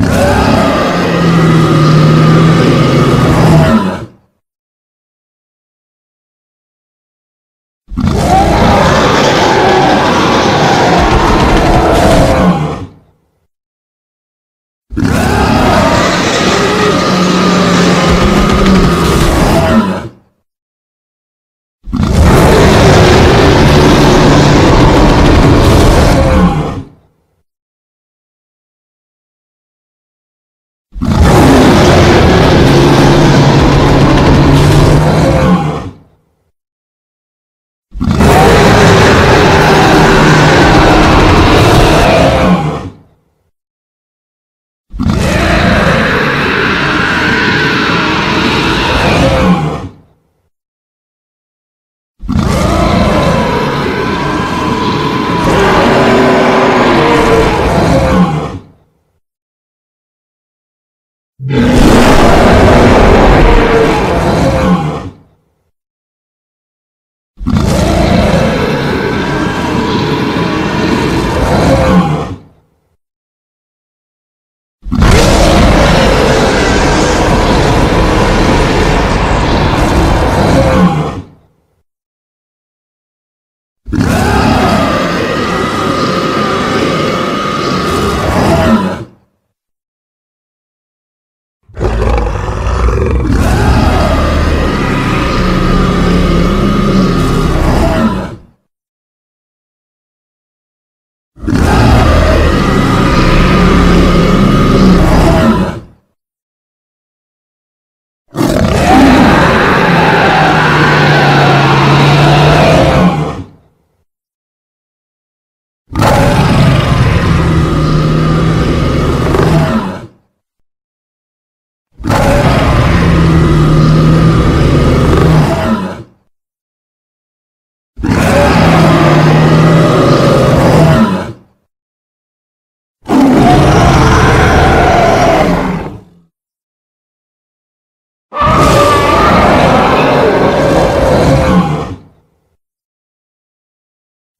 Ah!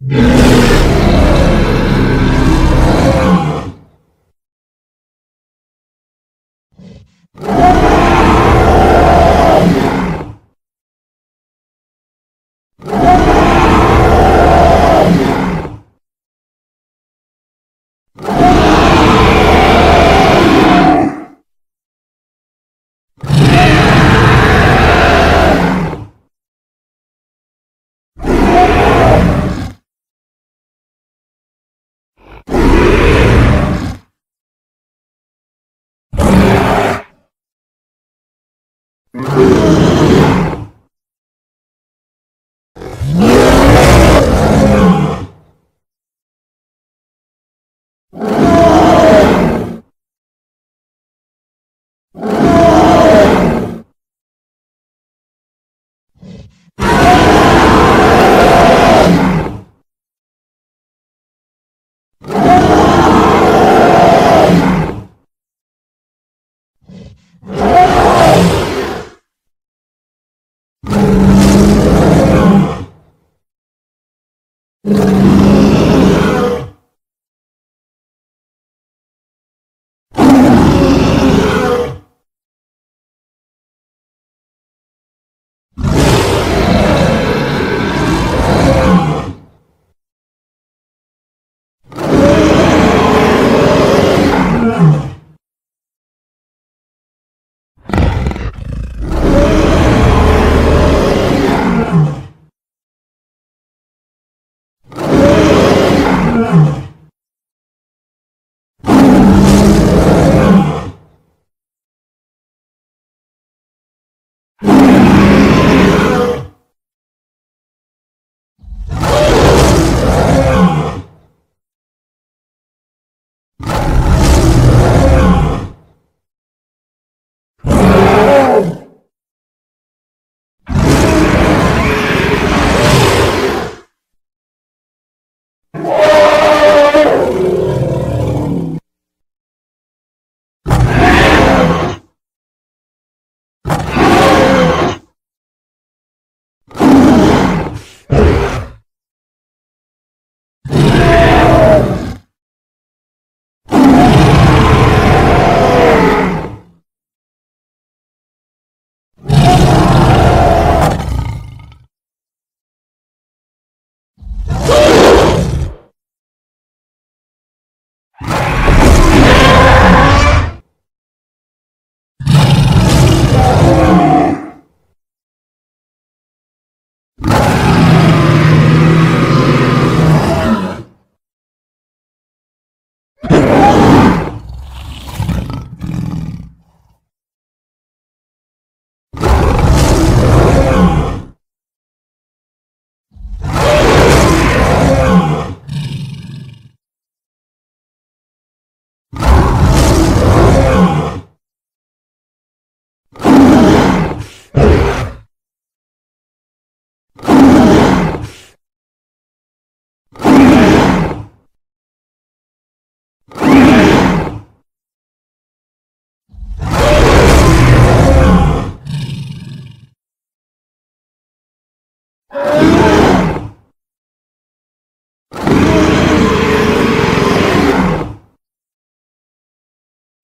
Yeah.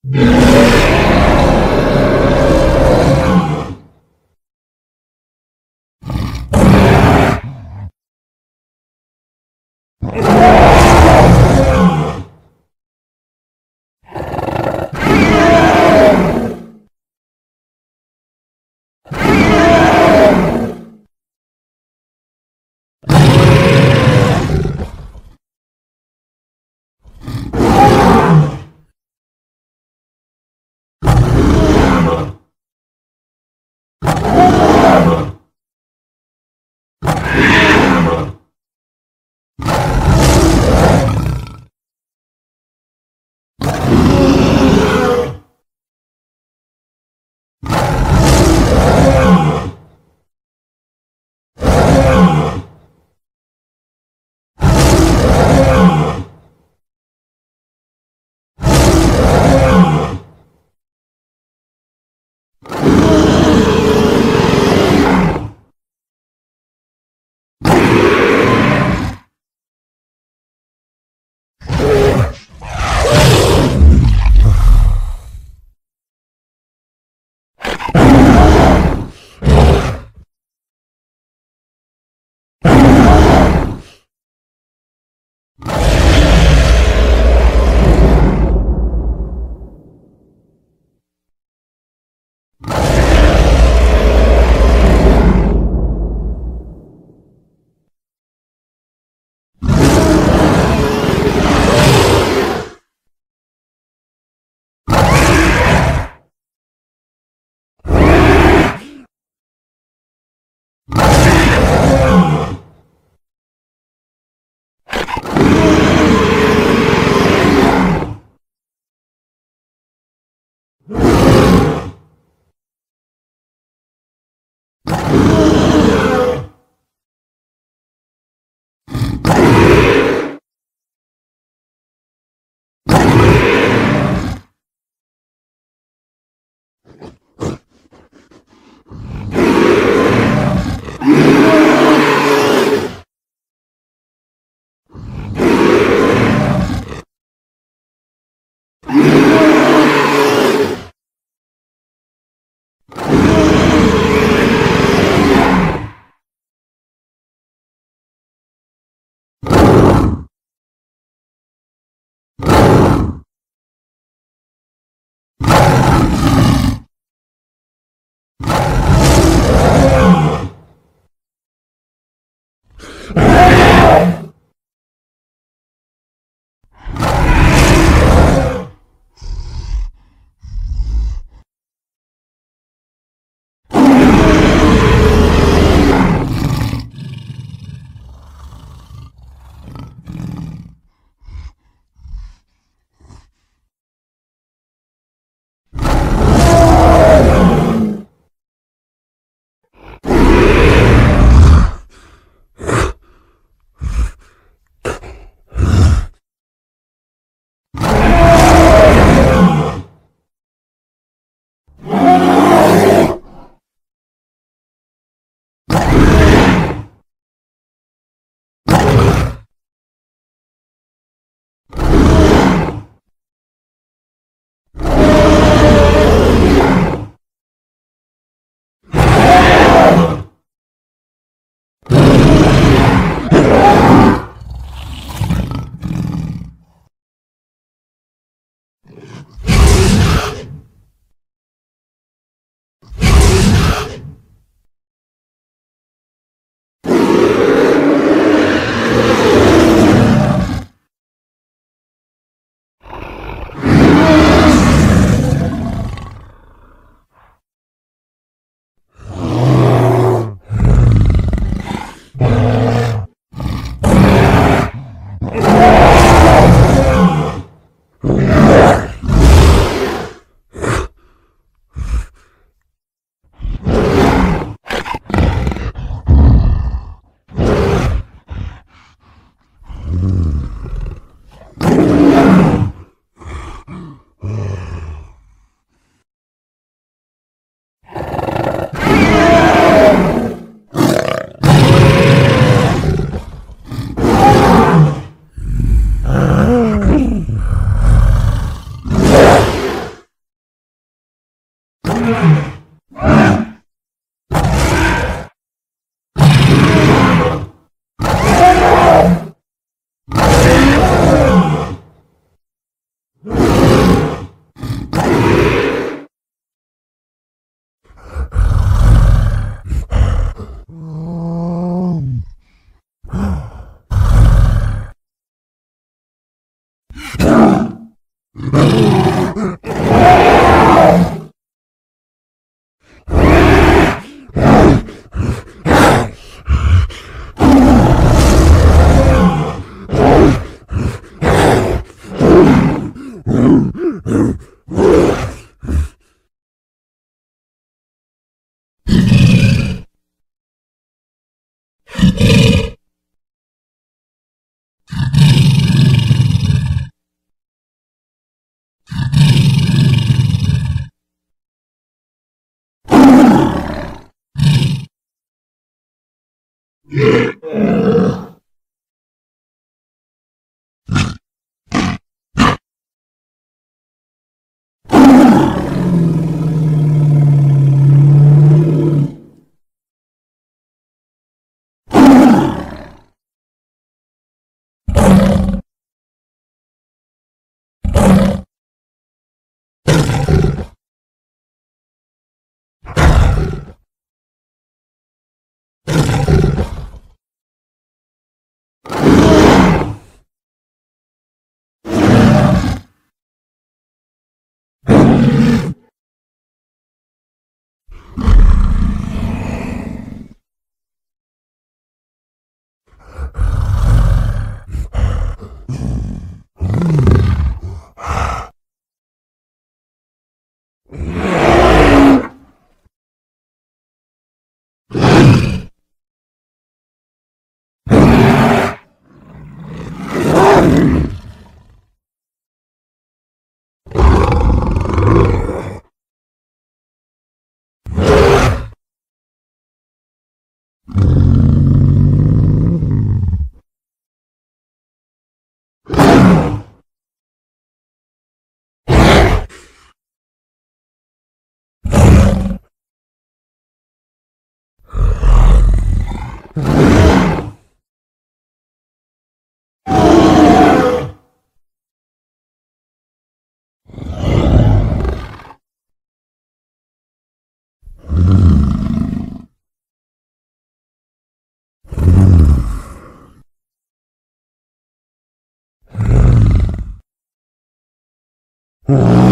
Yeah. Yeah. Ugh.